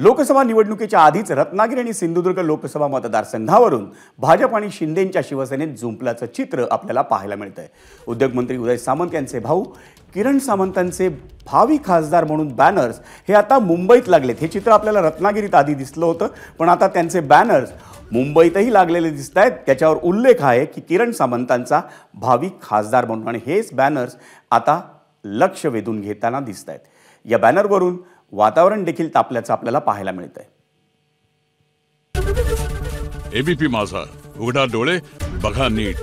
लोकसभा निवडणुकीच्या आधीच रत्नागिरी आणि सिंधुदुर्ग लोकसभा मतदारसंघावरून भाजप आणि शिंदेंच्या शिवसेनेत जुंपल्याचं चित्र आपल्याला पाहायला मिळतंय. उद्योगमंत्री उदय सामंत यांचे भाऊ किरण सामंतांचे भावी खासदार म्हणून बॅनर्स हे आता मुंबईत लागलेत. हे चित्र आपल्याला रत्नागिरीत आधी दिसलं होतं पण आता त्यांचे बॅनर्स मुंबईतही लागलेले दिसत आहेत त्याच्यावर उल्लेख आहे की किरण सामंतांचा भावी खासदार म्हणून आणि हेच बॅनर्स आता लक्ष वेधून घेताना दिसत आहेत या बॅनरवरून वातावरण देखील तापल्याचं आपल्याला पाहायला मिळतंय. एबीपी माझा. उघडा डोळे बघा नीट.